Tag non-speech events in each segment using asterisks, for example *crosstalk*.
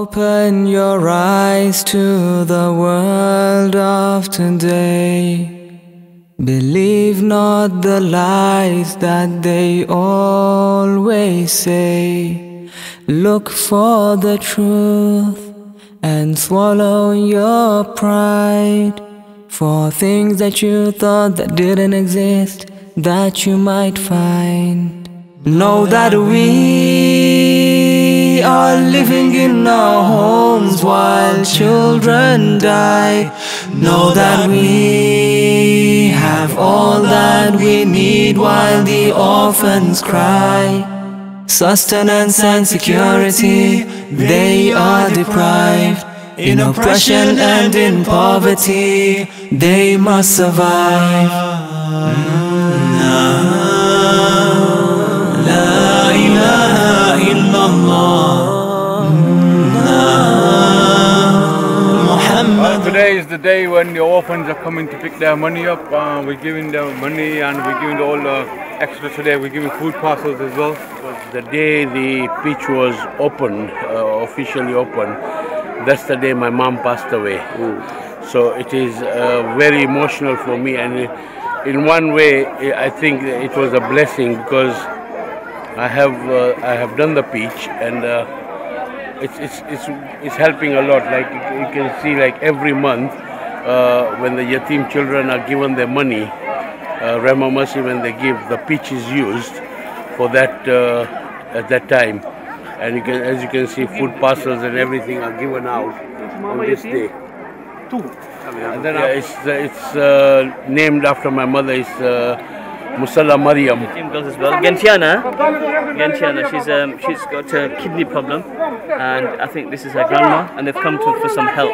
Open your eyes to the world of today. Believe not the lies that they always say. Look for the truth and swallow your pride. For things that you thought that didn't exist, that you might find. Know that we are living in our homes while children die. Know that we have all that we need while the orphans cry. Sustenance and security, they are deprived. In oppression and in poverty, they must survive. La Uh, today is the day when the orphans are coming to pick their money up. Uh, we're giving them money and we're giving all the extra today. We're giving food parcels as well. The day the pitch was opened, uh, officially opened, that's the day my mom passed away. So it is uh, very emotional for me, and in one way, I think it was a blessing because I have uh, I have done the pitch and. Uh, it's, it's, it's, it's helping a lot. Like you can see, like every month, uh, when the yatim children are given their money, uh, Rahma Mercy, when they give, the pitch is used for that uh, at that time. And you can, as you can see, food parcels and everything are given out on this day. And then yeah, it's it's uh, named after my mother. It's uh, Musalla Maryam. Team girls as well. Gentiana, Gentiana, she's um, she's got a kidney problem, and I think this is her grandma, and they've come to for some help.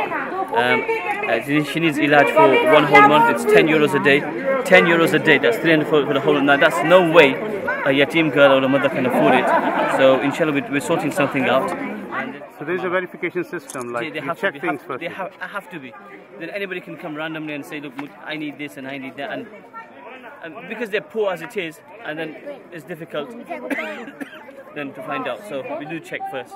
Um, uh, she she needs ilaj for one whole month. It's 10 euros a day. 10 euros a day. That's 300 for, for the whole month. Now that's no way a yatim girl or a mother can afford it. So inshallah, we're, we're sorting something out. So there's a verification system, like they, they you have check to be, things have, first. They have, have to be. Then anybody can come randomly and say, look, I need this and I need that, and, and because they're poor as it is, and then it's difficult *coughs* then to find out. So we do check first.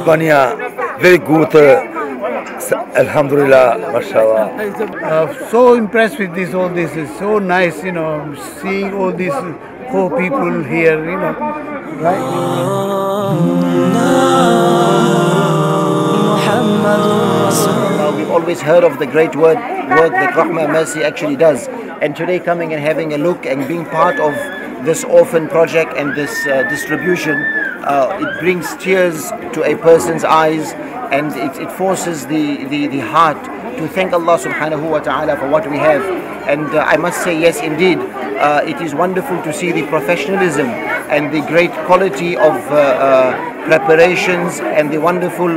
Albania, very good. Uh, Alhamdulillah, mashallah. uh, so impressed with this all this is so nice you know seeing all these poor people here you know right always heard of the great word, work that Rahma Mercy actually does. And today coming and having a look and being part of this orphan project and this uh, distribution, uh, it brings tears to a person's eyes and it, it forces the, the, the heart to thank Allah subhanahu wa ta'ala for what we have. And uh, I must say, yes, indeed, uh, it is wonderful to see the professionalism and the great quality of uh, uh, preparations and the wonderful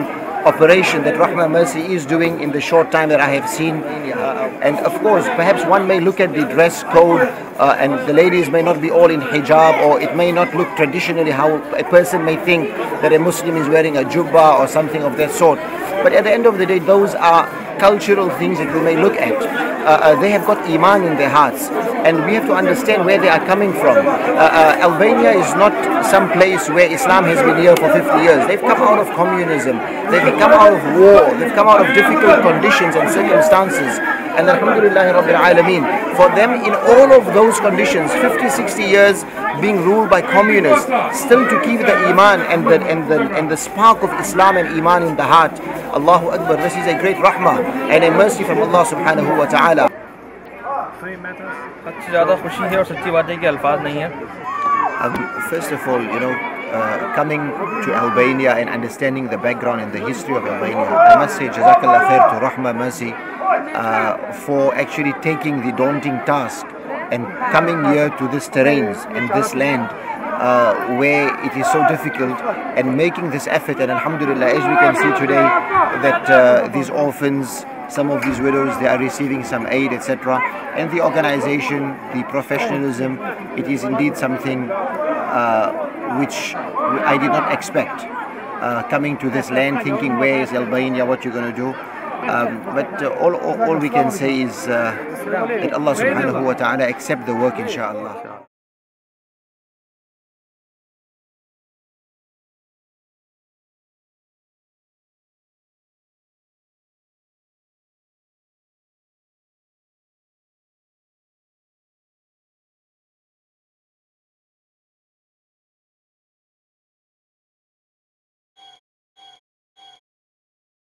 operation that Rahma Mercy is doing in the short time that I have seen. And of course, perhaps one may look at the dress code uh, and the ladies may not be all in hijab or it may not look traditionally how a person may think that a Muslim is wearing a jubba or something of that sort. But at the end of the day, those are cultural things that we may look at. Uh, uh, they have got iman in their hearts and we have to understand where they are coming from. Uh, Albania is not some place where Islam has been here for 50 years. They've come out of communism, they've come out of war, they've come out of difficult conditions and circumstances. And Alhamdulillah Rabbil Alameen, for them in all of those conditions, 50, 60 years being ruled by communists, still to keep the iman and the, and the, and the spark of Islam and iman in the heart. Allahu Akbar, this is a great rahmah and a mercy from Allah subhanahu wa ta'ala. सबसे ज़्यादा खुशी है और सच्ची बात है कि अल्फाज नहीं है Um, first of all, you know, uh, coming to Albania and understanding the background and the history of Albania, I must say Jazakallah khair to Rahma Mercy uh, for actually taking the daunting task and coming here to this terrains and this land uh, where it is so difficult and making this effort. And Alhamdulillah, as we can see today, that uh, these orphans, some of these widows, they are receiving some aid, etc. And the organization, the professionalism, it is indeed something uh, which I did not expect. Uh, coming to this land, thinking where is Albania, what you're going to do. Um, but uh, all, all, all we can say is uh, that Allah subhanahu wa ta'ala accept the work inshallah.